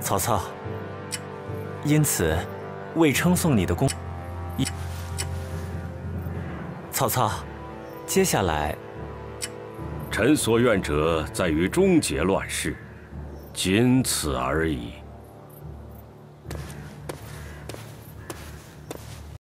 曹操因此未称颂你的功。曹操接下来臣所愿者在于终结乱世仅此而已。